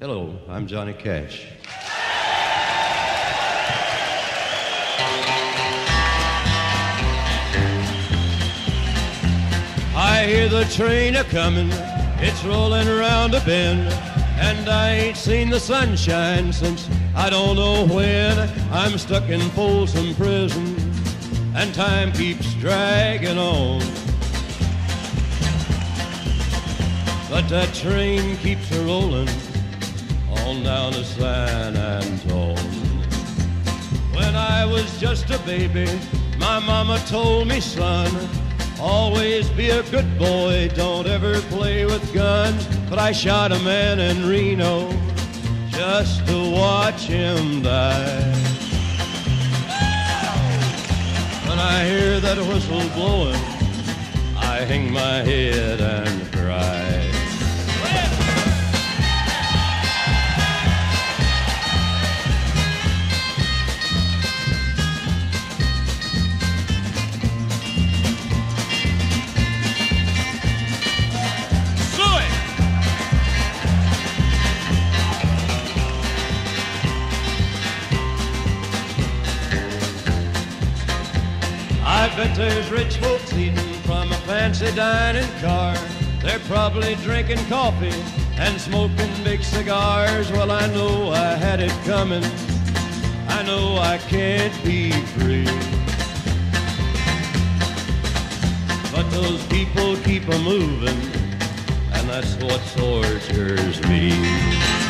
Hello, I'm Johnny Cash. I hear the train a comin', it's rollin' around a bend, and I ain't seen the sunshine since I don't know when. I'm stuck in Folsom Prison, and time keeps dragging on. But that train keeps a rollin' on down to San Antone. When I was just a baby, my mama told me, son, always be a good boy, don't ever play with guns. But I shot a man in Reno just to watch him die. When I hear that whistle blowing, I hang my head There's rich folks eating from a fancy dining car. They're probably drinking coffee and smoking big cigars. Well, I know I had it coming. I know I can't be free. But those people keep a moving, and that's what tortures me.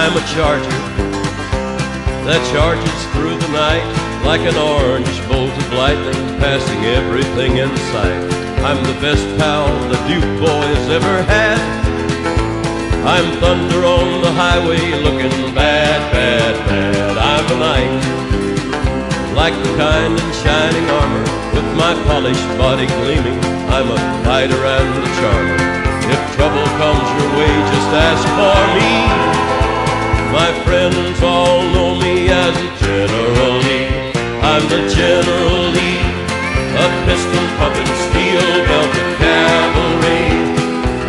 I'm a charger that charges through the night like an orange bolt of lightning passing everything in sight. I'm the best pal the Duke boys ever had. I'm thunder on the highway looking bad, bad, bad. I'm a knight like the kind in shining armor with my polished body gleaming. I'm a fighter and a charmer. If trouble comes your way, just ask for me. My friends all know me as General Lee. I'm the General Lee, a pistol pumping steel belted cavalry.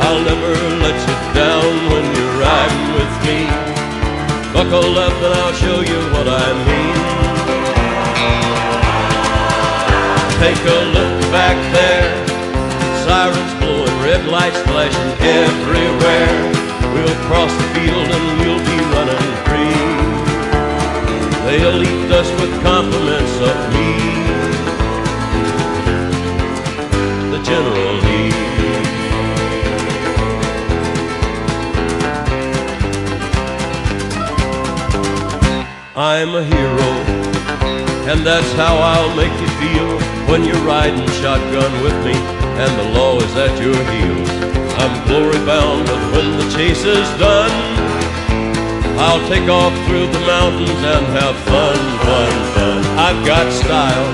I'll never let you down when you're riding with me. Buckle up and I'll show you what I mean. Take a look back there, sirens blowing, red lights flashing everywhere. We'll cross the field and we'll be running free. They'll eat us with compliments of me, the General Lee. I'm a hero, and that's how I'll make you feel when you're riding shotgun with me and the law is at your heels. I'm glory bound, but when the chase is done, I'll take off through the mountains and have fun, fun, fun. I've got style,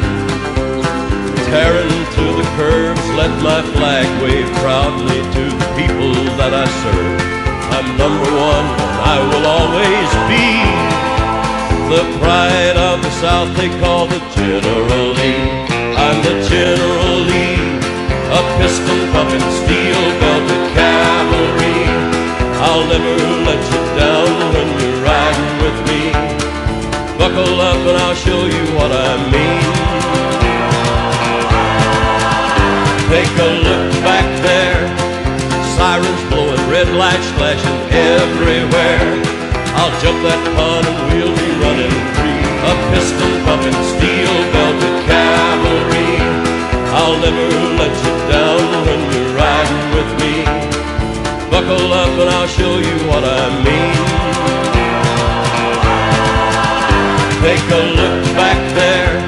tearing through the curves, let my flag wave proudly to the people that I serve. I'm number one, and I will always be the pride of the South they call the General Lee. I'm the General Lee, a pistol pumping, steel belted cavalry. I'll never let you down when you're riding with me. Buckle up and I'll show you what I mean. Take a look back there, sirens blowing, red lights flashing everywhere. I'll jump that pond and we'll be running free up custom pumping steel-belted cavalry. I'll never let you Take a look back there.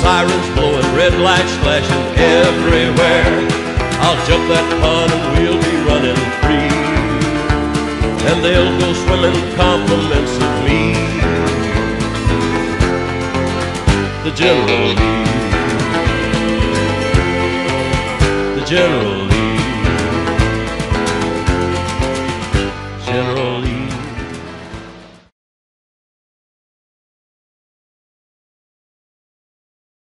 Sirens blowing, red lights flashing everywhere. I'll jump that pond and we'll be running free. And they'll go swimming compliments of me. The General Lee. The General